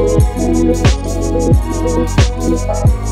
I'm not afraid of